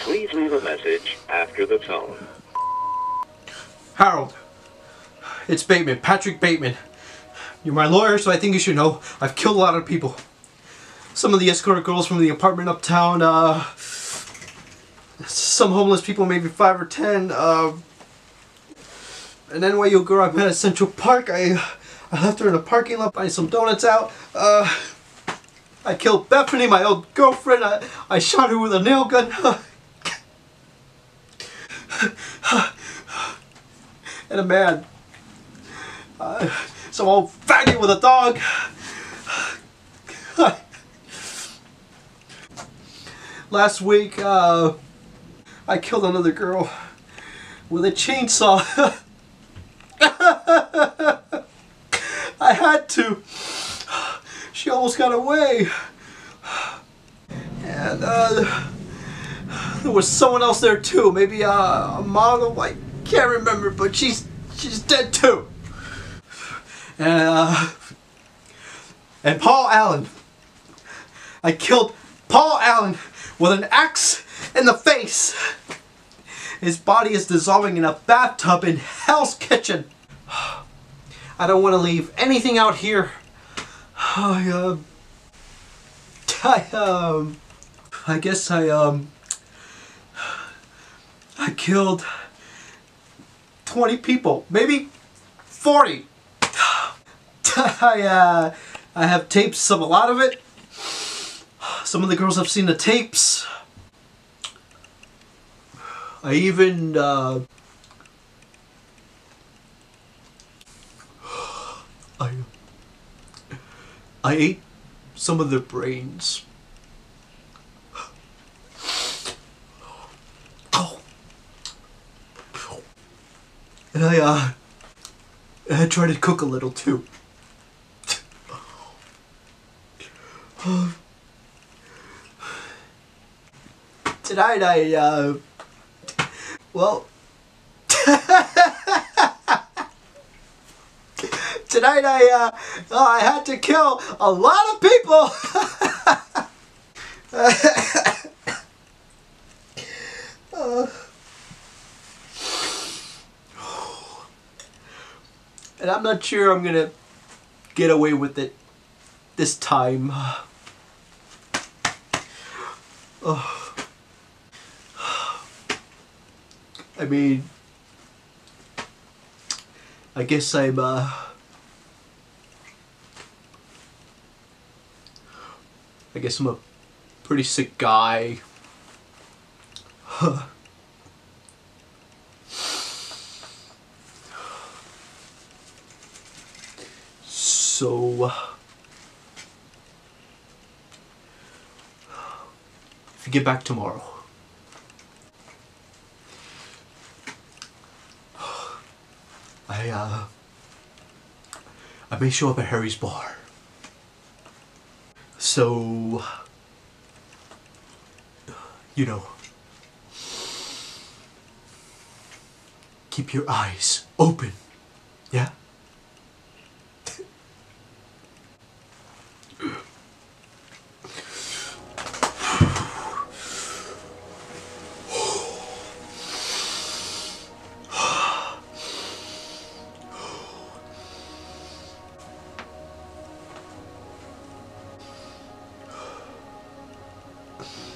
Please leave a message after the tone. Harold, it's Bateman, Patrick Bateman. You're my lawyer, so I think you should know I've killed a lot of people. Some of the escort girls from the apartment uptown, uh, some homeless people, maybe five or ten, uh, an NYU girl I met at Central Park. I, I left her in a parking lot buying some donuts out. Uh, I killed Bethany, my old girlfriend. I, I shot her with a nail gun. and a man. Uh, some old faggot with a dog. Last week, uh, I killed another girl with a chainsaw. I had to. She almost got away. And uh, there was someone else there too. Maybe uh, a model. I can't remember, but she's she's dead too. And uh, and Paul Allen. I killed Paul Allen with an axe in the face. His body is dissolving in a bathtub in Hell's Kitchen. I don't want to leave anything out here. I um, I um, I guess I um, I killed twenty people, maybe forty. I uh, I have tapes of a lot of it. Some of the girls have seen the tapes. I even uh, I I ate some of their brains. And I uh I tried to cook a little too. Tonight I uh well Tonight I uh oh, I had to kill a lot of people. Uh, and I'm not sure I'm gonna get away with it this time. Oh. I mean, I guess I'm, uh, I guess I'm a pretty sick guy. so, if you get back tomorrow, I, uh, I may show up at Harry's bar. So, you know, keep your eyes open. Yeah? Thanks.